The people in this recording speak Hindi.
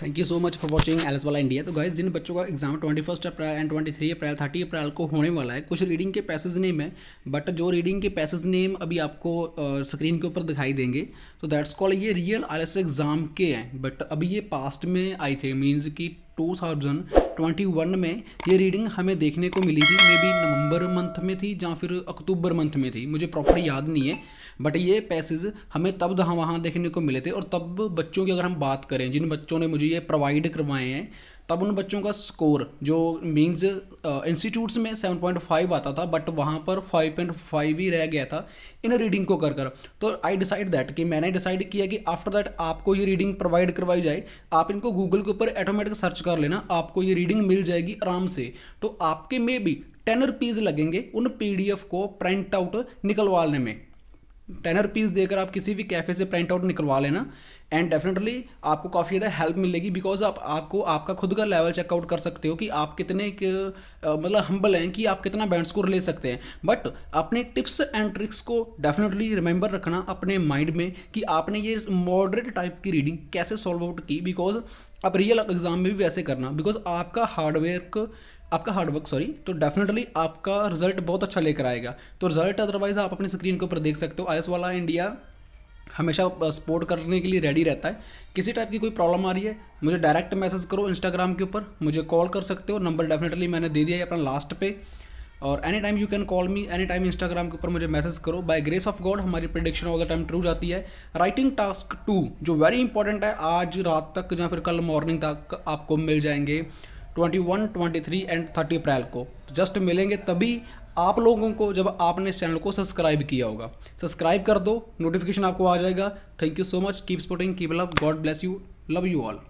Thank you so much for watching L वाला इंडिया तो गाइज़ जिन बच्चों का exam twenty first April and twenty three April thirty April को होने वाला है, कुछ रीडिंग के पैसेज नेम है बट जो रीडिंग के पैसेज नेम अभी आपको स्क्रीन के ऊपर दिखाई देंगे। तो दैट्स कॉल ये रियल आई एग्ज़ाम के हैं बट अभी ये पास्ट में आई थे मीन्स कि 2021 में ये रीडिंग हमें देखने को मिली थी मे बी नवंबर मंथ में थी या फिर अक्टूबर मंथ में थी, मुझे प्रॉपर याद नहीं है बट ये पैसेज हमें तब वहाँ देखने को मिले थे और तब बच्चों की अगर हम बात करें, जिन बच्चों ने मुझे ये प्रोवाइड करवाए हैं तब उन बच्चों का स्कोर जो मीन्स इंस्टीट्यूट्स में 7.5 आता था बट वहाँ पर 5.5 ही रह गया था इन रीडिंग को कर कर। तो आई डिसाइड दैट कि मैंने डिसाइड किया कि आफ्टर दैट आपको ये रीडिंग प्रोवाइड करवाई जाए, आप इनको गूगल के ऊपर ऑटोमेटिक सर्च कर लेना, आपको ये रीडिंग मिल जाएगी आराम से। तो आपके में भी टेन रुपीज़ लगेंगे उन पीडीएफ को प्रिंट आउट निकलवाने में। टेन रुपीज़ देकर आप किसी भी कैफ़े से प्रिंट आउट निकलवा लेना। एंड डेफिनेटली आपको काफ़ी ज़्यादा हेल्प मिलेगी बिकॉज़ आप, आपको, आपका खुद का लेवल चेकआउट कर सकते हो कि आप कितने एक मतलब हम्बल हैं कि आप कितना बैंड स्कोर ले सकते हैं। बट अपने टिप्स एंड ट्रिक्स को डेफिनेटली रिमेंबर रखना अपने माइंड में कि आपने ये मॉडरेट टाइप की रीडिंग कैसे सॉल्व आउट की। बिकॉज़ आप रियल एग्ज़ाम में भी वैसे करना। बिकॉज़ आपका हार्डवर्क आपका हार्डवर्क सॉरी तो डेफिनेटली आपका रिज़ल्ट बहुत अच्छा लेकर आएगा। तो रिज़ल्ट अदरवाइज़ आप अपनी स्क्रीन के ऊपर देख सकते हो। आई वाला इंडिया हमेशा सपोर्ट करने के लिए रेडी रहता है। किसी टाइप की कोई प्रॉब्लम आ रही है, मुझे डायरेक्ट मैसेज करो इंस्टाग्राम के ऊपर, मुझे कॉल कर सकते हो। नंबर डेफिनेटली मैंने दे दिया है अपना लास्ट पे। और any time you can call me any time Instagram के ऊपर मुझे मैसेज करो। बाय ग्रेस ऑफ़ गॉड हमारी prediction all the time true जाती है। राइटिंग टास्क टू जो वेरी इंपॉर्टेंट है, आज रात तक, या फिर कल मॉर्निंग तक आपको मिल जाएँगे। Twenty one, twenty three and thirty April को। जस्ट मिलेंगे तभी आप लोगों को जब आपने चैनल को सब्सक्राइब किया होगा। सब्सक्राइब कर दो नोटिफिकेशन आपको आ जाएगा। Thank you so much keep supporting keep love God bless you love you all